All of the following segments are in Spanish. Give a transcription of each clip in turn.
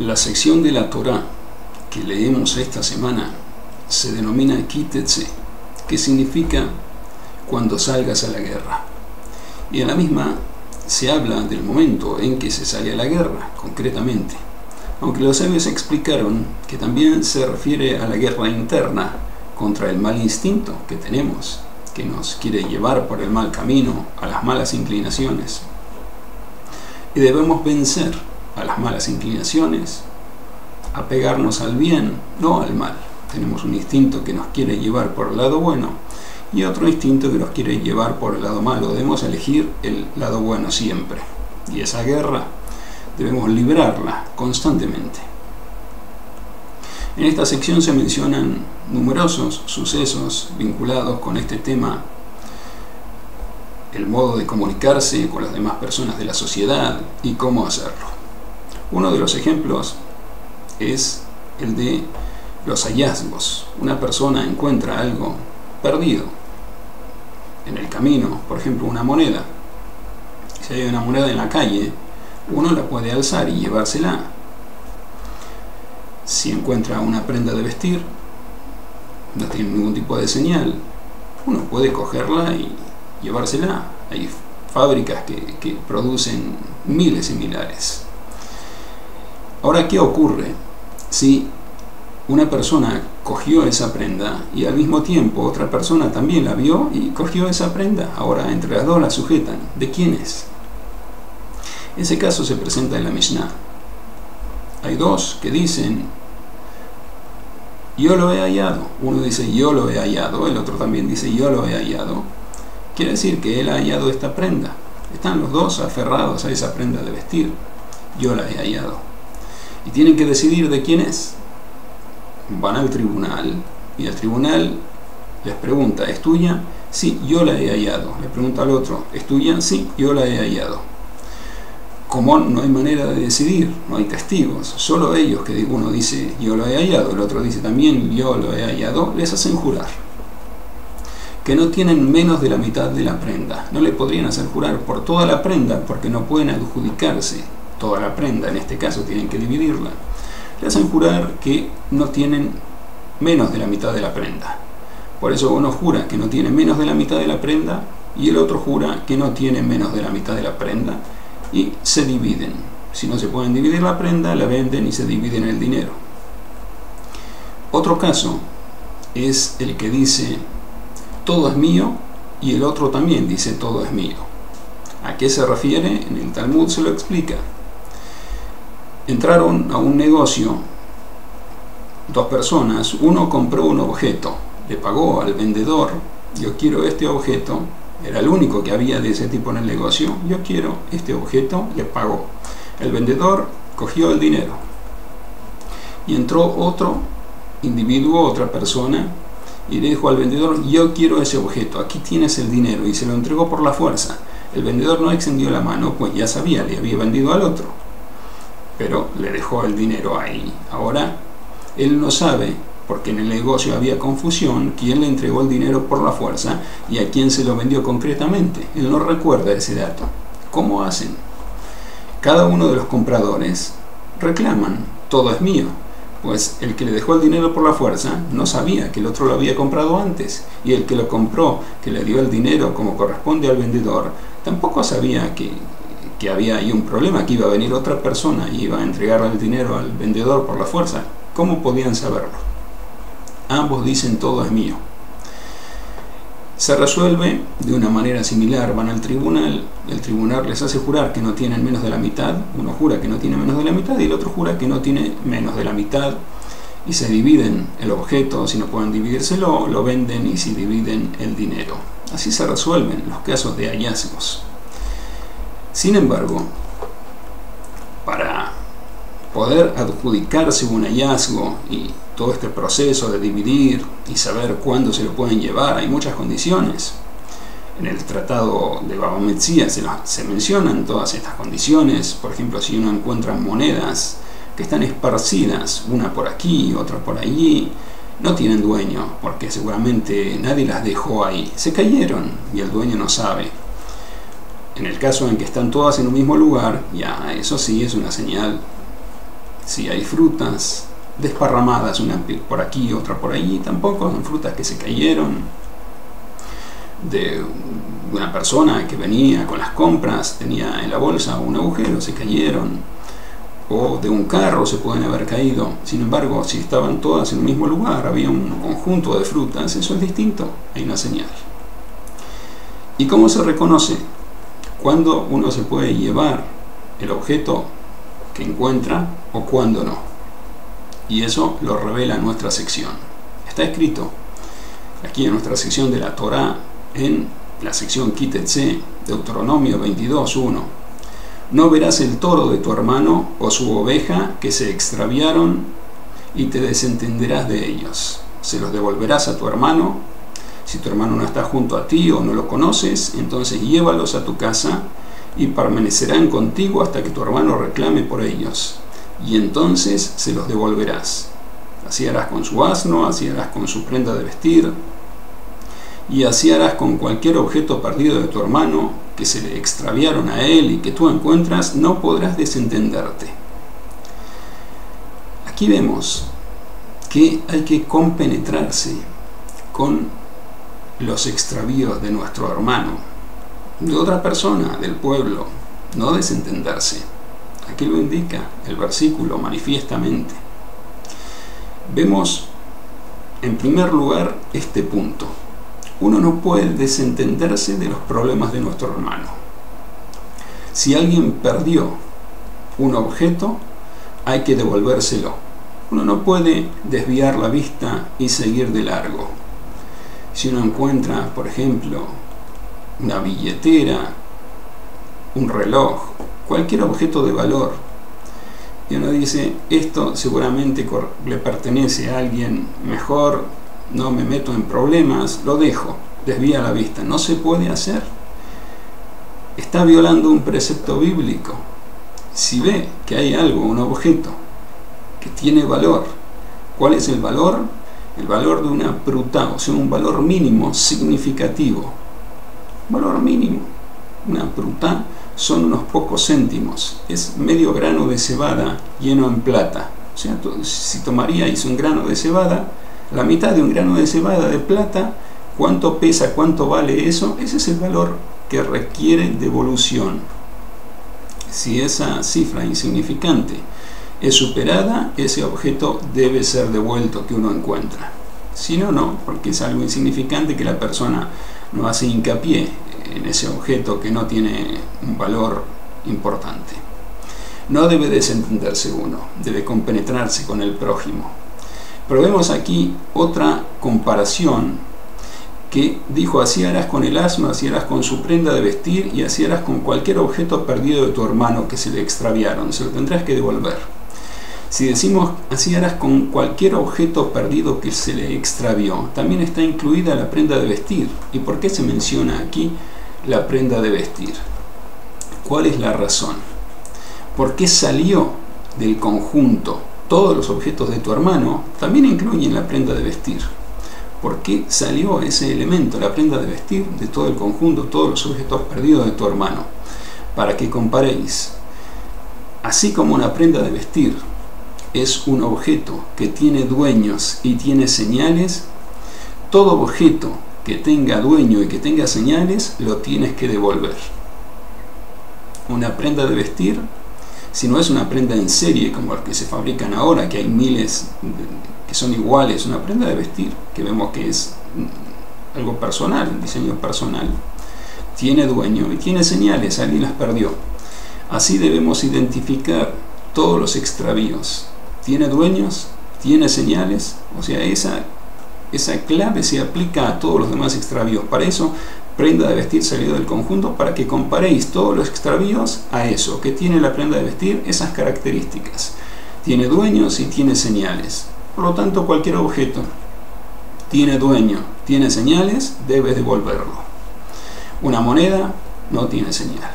La sección de la Torah que leemos esta semana se denomina Kitetse, que significa cuando salgas a la guerra. Y en la misma se habla del momento en que se sale a la guerra, concretamente. Aunque los sabios explicaron que también se refiere a la guerra interna contra el mal instinto que tenemos, que nos quiere llevar por el mal camino, a las malas inclinaciones. Y debemos vencer a las malas inclinaciones, a pegarnos al bien, no al mal. Tenemos un instinto que nos quiere llevar por el lado bueno y otro instinto que nos quiere llevar por el lado malo. Debemos elegir el lado bueno siempre. Y esa guerra debemos librarla constantemente. En esta sección se mencionan numerosos sucesos vinculados con este tema, el modo de comunicarse con las demás personas de la sociedad y cómo hacerlo. Uno de los ejemplos es el de los hallazgos. Una persona encuentra algo perdido en el camino, por ejemplo una moneda. Si hay una moneda en la calle, uno la puede alzar y llevársela. Si encuentra una prenda de vestir, no tiene ningún tipo de señal, uno puede cogerla y llevársela. Hay fábricas que, que producen miles similares. Ahora, ¿qué ocurre si una persona cogió esa prenda y al mismo tiempo otra persona también la vio y cogió esa prenda? Ahora, entre las dos la sujetan. ¿De quién es? Ese caso se presenta en la Mishnah. Hay dos que dicen, yo lo he hallado. Uno dice, yo lo he hallado, el otro también dice, yo lo he hallado. Quiere decir que él ha hallado esta prenda. Están los dos aferrados a esa prenda de vestir. Yo la he hallado y tienen que decidir de quién es. Van al tribunal y el tribunal les pregunta, ¿es tuya? Sí, yo la he hallado. Le pregunta al otro, ¿es tuya? Sí, yo la he hallado. Como no hay manera de decidir, no hay testigos, solo ellos que uno dice yo lo he hallado, el otro dice también yo lo he hallado, les hacen jurar que no tienen menos de la mitad de la prenda. No le podrían hacer jurar por toda la prenda porque no pueden adjudicarse toda la prenda, en este caso tienen que dividirla, le hacen jurar que no tienen menos de la mitad de la prenda. Por eso uno jura que no tiene menos de la mitad de la prenda y el otro jura que no tiene menos de la mitad de la prenda y se dividen. Si no se pueden dividir la prenda, la venden y se dividen el dinero. Otro caso es el que dice todo es mío y el otro también dice todo es mío. ¿A qué se refiere? En el Talmud se lo explica entraron a un negocio dos personas, uno compró un objeto, le pagó al vendedor, yo quiero este objeto, era el único que había de ese tipo en el negocio, yo quiero este objeto, le pagó. El vendedor cogió el dinero y entró otro individuo, otra persona, y le dijo al vendedor, yo quiero ese objeto, aquí tienes el dinero, y se lo entregó por la fuerza. El vendedor no extendió la mano, pues ya sabía, le había vendido al otro pero le dejó el dinero ahí. Ahora, él no sabe, porque en el negocio había confusión, quién le entregó el dinero por la fuerza y a quién se lo vendió concretamente. Él no recuerda ese dato. ¿Cómo hacen? Cada uno de los compradores reclaman, todo es mío, pues el que le dejó el dinero por la fuerza no sabía que el otro lo había comprado antes y el que lo compró, que le dio el dinero como corresponde al vendedor, tampoco sabía que que había ahí un problema, que iba a venir otra persona y iba a entregar el dinero al vendedor por la fuerza. ¿Cómo podían saberlo? Ambos dicen todo es mío. Se resuelve de una manera similar, van al tribunal, el tribunal les hace jurar que no tienen menos de la mitad, uno jura que no tiene menos de la mitad y el otro jura que no tiene menos de la mitad y se dividen el objeto, si no pueden dividírselo, lo venden y se dividen el dinero. Así se resuelven los casos de hallazgos. Sin embargo, para poder adjudicarse un hallazgo y todo este proceso de dividir y saber cuándo se lo pueden llevar, hay muchas condiciones. En el tratado de Baba Metzia se, se mencionan todas estas condiciones. Por ejemplo, si uno encuentra monedas que están esparcidas, una por aquí, otra por allí, no tienen dueño, porque seguramente nadie las dejó ahí. Se cayeron y el dueño no sabe. En el caso en que están todas en un mismo lugar, ya eso sí es una señal Si hay frutas desparramadas, una por aquí, otra por allí, tampoco son frutas que se cayeron de una persona que venía con las compras, tenía en la bolsa un agujero, se cayeron, o de un carro se pueden haber caído. Sin embargo, si estaban todas en el mismo lugar, había un conjunto de frutas, eso es distinto, hay una señal. ¿Y cómo se reconoce? Cuando uno se puede llevar el objeto que encuentra o cuando no. Y eso lo revela nuestra sección. Está escrito aquí en nuestra sección de la Torah en la sección Kitetse, Deuteronomio 22.1. No verás el toro de tu hermano o su oveja que se extraviaron y te desentenderás de ellos. Se los devolverás a tu hermano. Si tu hermano no está junto a ti o no lo conoces, entonces llévalos a tu casa y permanecerán contigo hasta que tu hermano reclame por ellos. Y entonces se los devolverás. Así harás con su asno, así harás con su prenda de vestir, y así harás con cualquier objeto perdido de tu hermano que se le extraviaron a él y que tú encuentras, no podrás desentenderte. Aquí vemos que hay que compenetrarse con los extravíos de nuestro hermano, de otra persona, del pueblo, no desentenderse. Aquí lo indica el versículo manifiestamente. Vemos en primer lugar este punto uno no puede desentenderse de los problemas de nuestro hermano. Si alguien perdió un objeto, hay que devolvérselo. Uno no puede desviar la vista y seguir de largo. Si uno encuentra, por ejemplo, una billetera, un reloj, cualquier objeto de valor, y uno dice, esto seguramente le pertenece a alguien mejor, no me meto en problemas, lo dejo, desvía la vista. No se puede hacer. Está violando un precepto bíblico. Si ve que hay algo, un objeto, que tiene valor, ¿cuál es el valor? El valor de una pruta, o sea, un valor mínimo significativo. Valor mínimo. Una pruta son unos pocos céntimos. Es medio grano de cebada lleno en plata. O sea, si tomaríais un grano de cebada, la mitad de un grano de cebada de plata, ¿cuánto pesa, cuánto vale eso? Ese es el valor que requiere devolución. Si esa cifra insignificante es superada, ese objeto debe ser devuelto que uno encuentra. Si no, no, porque es algo insignificante que la persona no hace hincapié en ese objeto que no tiene un valor importante. No debe desentenderse uno, debe compenetrarse con el prójimo, pero vemos aquí otra comparación que dijo, así harás con el asno, así harás con su prenda de vestir y así harás con cualquier objeto perdido de tu hermano que se le extraviaron, se lo tendrás que devolver. Si decimos así harás con cualquier objeto perdido que se le extravió, también está incluida la prenda de vestir. ¿Y por qué se menciona aquí la prenda de vestir? ¿Cuál es la razón? ¿Por qué salió del conjunto todos los objetos de tu hermano también incluyen la prenda de vestir. ¿Por qué salió ese elemento, la prenda de vestir, de todo el conjunto, todos los objetos perdidos de tu hermano? Para que comparéis. Así como una prenda de vestir es un objeto que tiene dueños y tiene señales, todo objeto que tenga dueño y que tenga señales lo tienes que devolver. Una prenda de vestir si no es una prenda en serie como las que se fabrican ahora, que hay miles que son iguales, una prenda de vestir, que vemos que es algo personal, un diseño personal, tiene dueño y tiene señales, alguien las perdió. Así debemos identificar todos los extravíos. Tiene dueños, tiene señales, o sea, esa, esa clave se aplica a todos los demás extravíos. Para eso prenda de vestir salido del conjunto para que comparéis todos los extravíos a eso, que tiene la prenda de vestir esas características. Tiene dueños y tiene señales. Por lo tanto, cualquier objeto tiene dueño, tiene señales, debes devolverlo. Una moneda no tiene señal,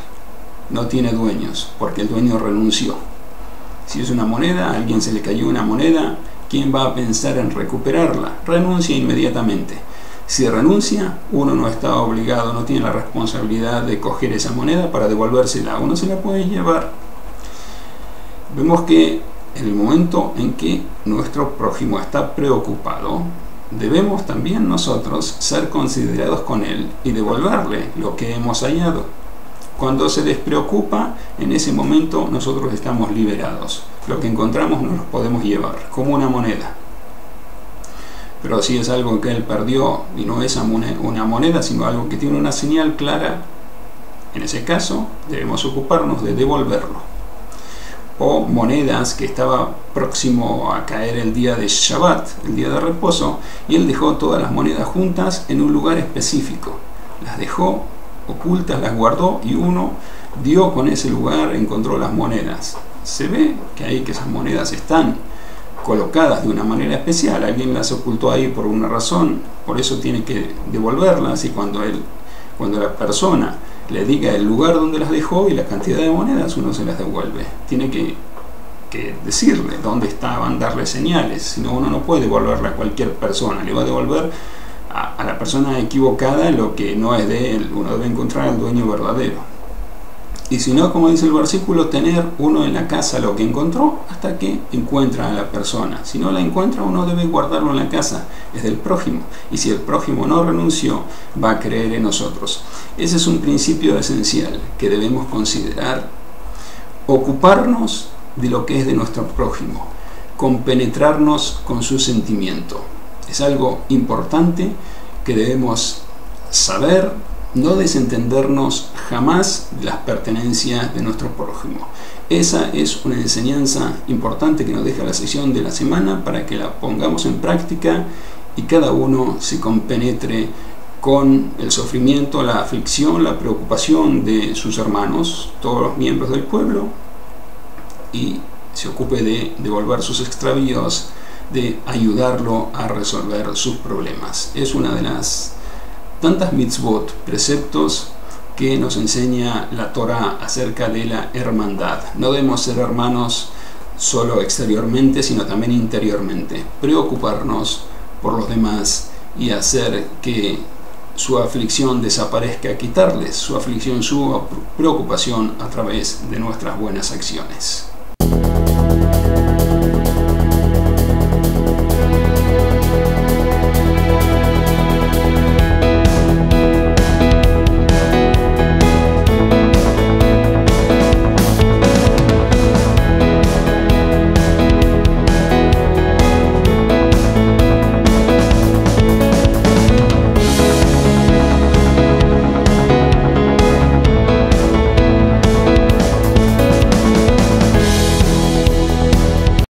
no tiene dueños, porque el dueño renunció. Si es una moneda, a alguien se le cayó una moneda, ¿quién va a pensar en recuperarla? Renuncia inmediatamente si renuncia, uno no está obligado, no tiene la responsabilidad de coger esa moneda para devolvérsela. Uno se la puede llevar. Vemos que en el momento en que nuestro prójimo está preocupado, debemos también nosotros ser considerados con él y devolverle lo que hemos hallado. Cuando se despreocupa, en ese momento nosotros estamos liberados. Lo que encontramos nos lo podemos llevar, como una moneda. Pero si es algo que él perdió y no es una moneda, sino algo que tiene una señal clara, en ese caso debemos ocuparnos de devolverlo o monedas que estaba próximo a caer el día de Shabbat, el día de reposo, y él dejó todas las monedas juntas en un lugar específico. Las dejó ocultas, las guardó y uno dio con ese lugar, encontró las monedas. Se ve que ahí que esas monedas están colocadas de una manera especial, alguien las ocultó ahí por una razón, por eso tiene que devolverlas y cuando él, cuando la persona le diga el lugar donde las dejó y la cantidad de monedas, uno se las devuelve. Tiene que, decirle dónde estaban, darle señales, si no uno no puede devolverle a cualquier persona, le va a devolver a, la persona equivocada lo que no es de él, uno debe encontrar al dueño verdadero. Y si no, como dice el versículo, tener uno en la casa lo que encontró hasta que encuentra a la persona. Si no la encuentra, uno debe guardarlo en la casa, es del prójimo. Y si el prójimo no renunció, va a creer en nosotros. Ese es un principio esencial que debemos considerar. Ocuparnos de lo que es de nuestro prójimo, compenetrarnos con su sentimiento. Es algo importante que debemos saber, no desentendernos jamás de las pertenencias de nuestro prójimo. Esa es una enseñanza importante que nos deja la sesión de la semana para que la pongamos en práctica y cada uno se compenetre con el sufrimiento, la aflicción, la preocupación de sus hermanos, todos los miembros del pueblo, y se ocupe de devolver sus extravíos, de ayudarlo a resolver sus problemas. Es una de las tantas mitzvot, preceptos que nos enseña la Torah acerca de la hermandad. No debemos ser hermanos solo exteriormente, sino también interiormente. Preocuparnos por los demás y hacer que su aflicción desaparezca, quitarles su aflicción, su preocupación a través de nuestras buenas acciones.